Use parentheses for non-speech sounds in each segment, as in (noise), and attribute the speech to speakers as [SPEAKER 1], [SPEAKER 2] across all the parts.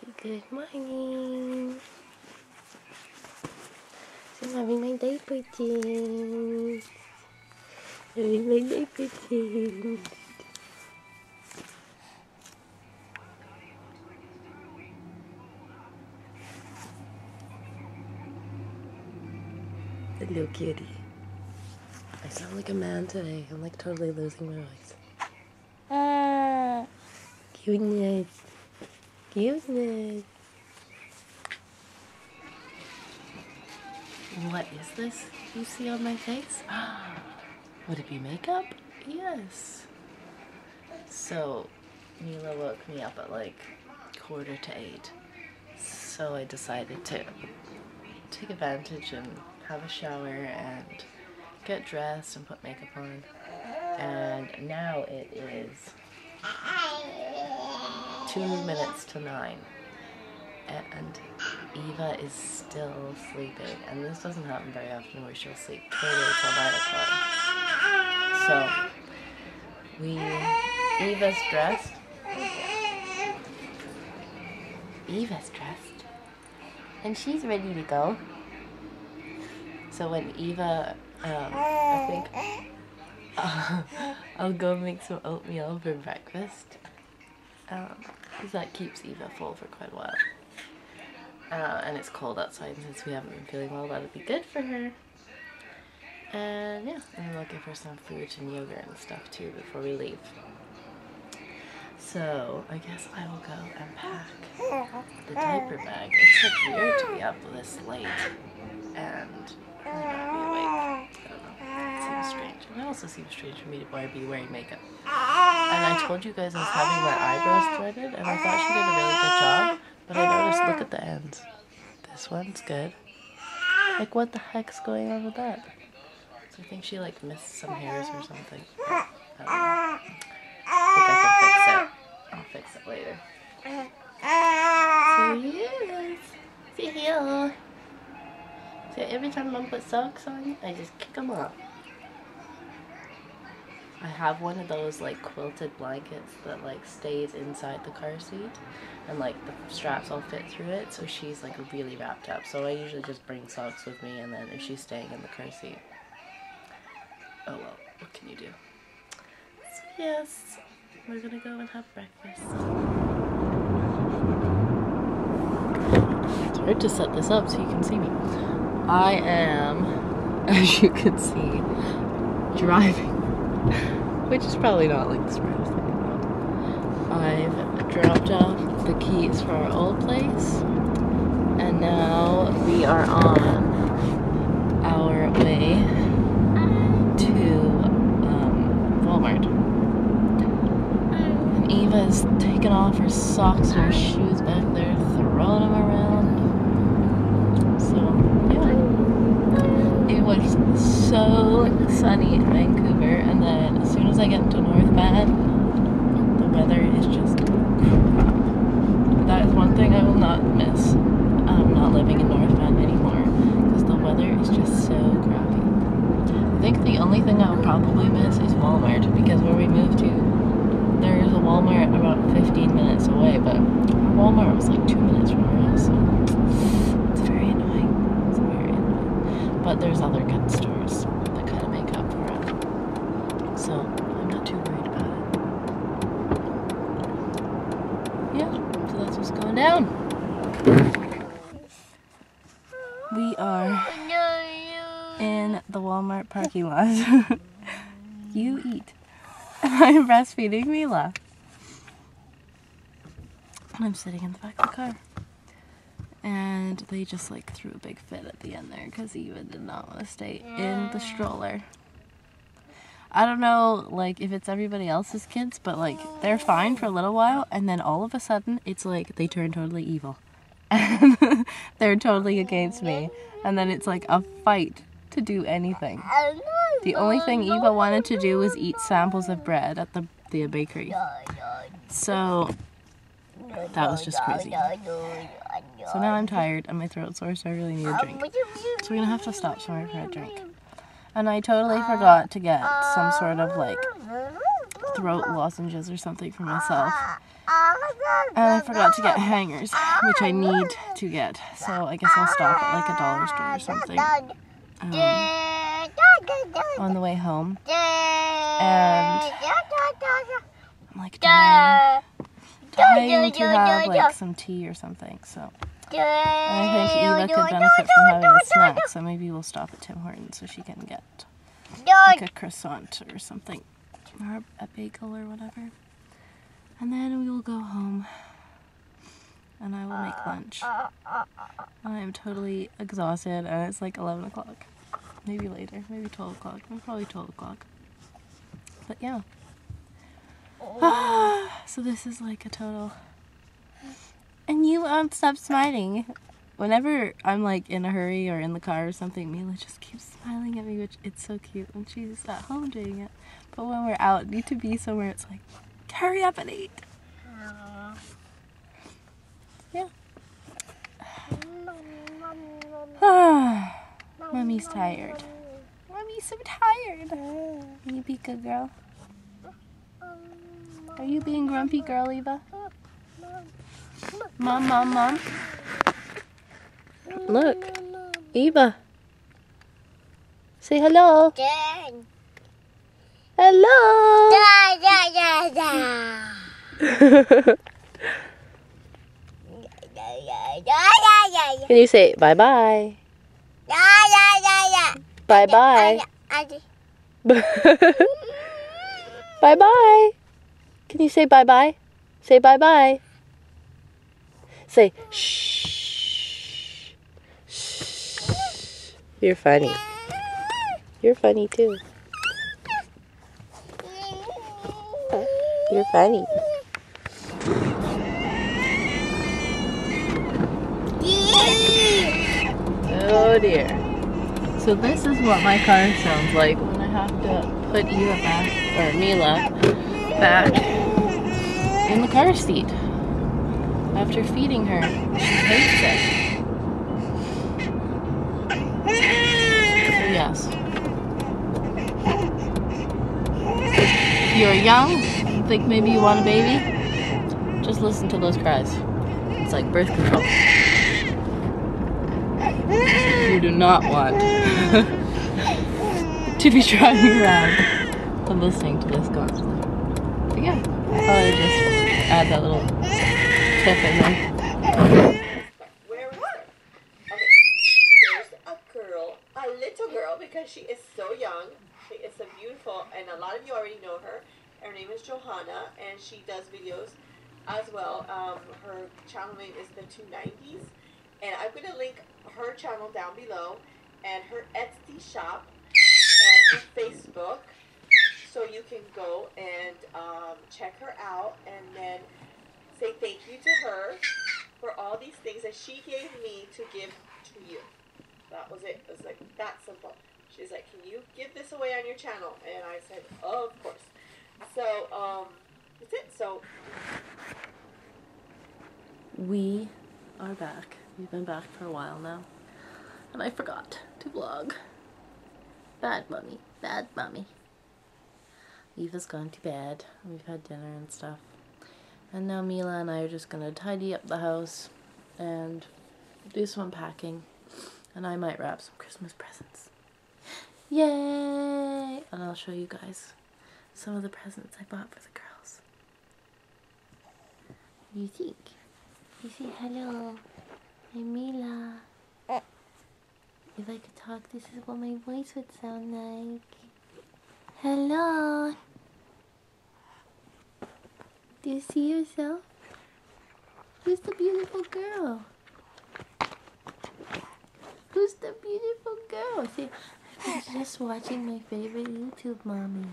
[SPEAKER 1] Say good morning. Say I'm having my diaper change. Having my diaper change. Hello, kitty. I sound like a man today. I'm like totally losing my voice. Ah, cuteness. Cuteness. What is this you see on my face? (gasps) Would it be makeup? Yes. So, Mila woke me up at like quarter to eight. So I decided to take advantage and have a shower and get dressed and put makeup on. And now it is two minutes to nine. And Eva is still sleeping. And this doesn't happen very often where she'll sleep totally till nine o'clock. So we Eva's dressed. Eva's dressed. And she's ready to go. So when Eva, um, I think uh, (laughs) I'll go make some oatmeal for breakfast. Um, because that keeps Eva full for quite a while. Uh, and it's cold outside, and since we haven't been feeling well, that'll be good for her. And yeah, and I'm looking for some food and yogurt and stuff too before we leave. So I guess I will go and pack the diaper bag. It's like weird to be up this late and not be awake. I don't know. It seems strange. And it also seems strange for me to be wearing makeup. And I told you guys I was having my eyebrows threaded and I thought she did a really good job. But I noticed, look at the ends. This one's good. Like what the heck's going on with that? So I think she like missed some hairs or something. I don't know. I think I can fix it. I'll fix it later. See here. So every time I put socks on, I just kick them off. I have one of those like quilted blankets that like stays inside the car seat and like the straps all fit through it so she's like really wrapped up. So I usually just bring socks with me and then if she's staying in the car seat oh well what can you do? So yes we're gonna go and have breakfast. It's hard to set this up so you can see me. I am (laughs) as you can see driving which is probably not like the smartest thing. I've dropped off the keys for our old place, and now we are on our way to um, Walmart. And Eva's taken off her socks and her shoes back there, throwing them around. So, yeah. It was so sunny in Vancouver, and then as soon as I get into North Van, the weather is just crap. That is one thing I will not miss. I'm not living in North Van anymore because the weather is just so crappy. I think the only thing I will probably miss is Walmart because where we moved to, there is a Walmart about 15 minutes away, but Walmart was like two minutes from our house, so it's very annoying. It's very annoying. But there's other good stores that kind of make up for it. So I'm not too worried about it. Yeah, so that's what's going down. We are in the Walmart parking lot. (laughs) you eat. (laughs) I'm breastfeeding Mila. And I'm sitting in the back of the car. And they just like threw a big fit at the end there because Eva did not want to stay in the mm. stroller. I don't know like if it's everybody else's kids, but like they're fine for a little while and then all of a sudden it's like they turn totally evil. And (laughs) they're totally against me. And then it's like a fight to do anything. The only thing Eva wanted to do was eat samples of bread at the, the bakery. So that was just crazy. So now I'm tired and my throat's sore, so I really need a drink. So we're gonna have to stop somewhere for a drink. And I totally forgot to get some sort of like throat lozenges or something for myself. And I forgot to get hangers, which I need to get. So I guess I'll stop at like a dollar store or something um, on the way home. And I'm like dying, dying to have like some tea or something. So I think Eva could benefit from having a snack. So maybe we'll stop at Tim Hortons so she can get like a croissant or something, or a bagel or whatever. And then we will go home and I will make lunch. I am totally exhausted and it's like 11 o'clock. Maybe later, maybe 12 o'clock. Probably 12 o'clock. But yeah. (sighs) so this is like a total. And you won't stop smiling. Whenever I'm like in a hurry or in the car or something, Mila just keeps smiling at me, which it's so cute when she's at home doing it. But when we're out, need to be somewhere, it's like, hurry up and eat. Yeah. (sighs) Mommy's tired. Mommy's so tired. You be good girl. Are you being grumpy girl, Eva? Mom, mom, mom. Look, Eva. Say hello. Hello. Can you say bye bye? (laughs) Bye bye. bye bye. Can you say bye bye? Say bye bye. Say shh. Shh. You're funny. You're funny too. You're funny. Oh dear. So this is what my car sounds like when I have to put Eva back, or Mila, back in the car seat after feeding her. She hates it. So (laughs) yes. If you're young, think maybe you want a baby, just listen to those cries. It's like birth control. You do not want (laughs) to be driving around and listening to this constantly. But yeah, I thought I'd just add that little in.
[SPEAKER 2] Where is there's a girl, a little girl, because she is so young. She is so beautiful, and a lot of you already know her. Her name is Johanna, and she does videos as well. Um, her channel name is the 290s, and I'm going to link her channel down below, and her Etsy shop, and her Facebook, so you can go and um, check her out, and then say thank you to her for all these things that she gave me to give to you. That was it. It was like that simple. She's like, "Can you give this away on your channel?" And I said, "Of course." So, um, that's it. So,
[SPEAKER 1] We are back. We've been back for a while now. And I forgot to vlog. Bad mummy. Bad mummy. Eva's gone to bed. We've had dinner and stuff. And now Mila and I are just gonna tidy up the house and do some unpacking. And I might wrap some Christmas presents. Yay! And I'll show you guys some of the presents I bought for the girls. What do you think? You say hello. I'm Mila. If I could talk, this is what my voice would sound like. Hello. Do you see yourself? Who's the beautiful girl? Who's the beautiful girl? See, I was just watching my favorite YouTube mommy.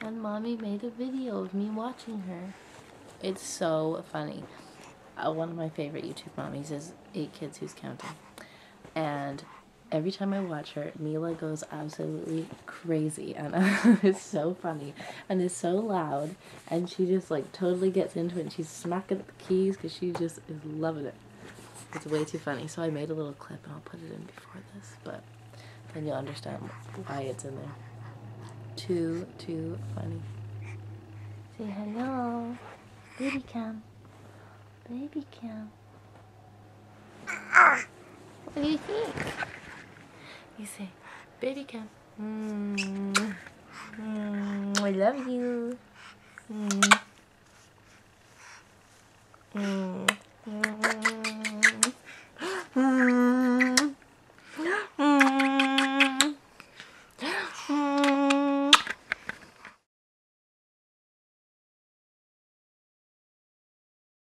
[SPEAKER 1] And mommy made a video of me watching her. It's so funny. Uh, one of my favorite YouTube mommies is Eight Kids Who's Counting. And every time I watch her, Mila goes absolutely crazy. And (laughs) it's so funny. And it's so loud. And she just like totally gets into it. And she's smacking the keys because she just is loving it. It's way too funny. So I made a little clip and I'll put it in before this. But then you'll understand why it's in there. too, too funny. Say hello. Baby cam. Baby cam. What do you think? You say, baby cam. Mm, mm, I love you. Mm. Mm. mm.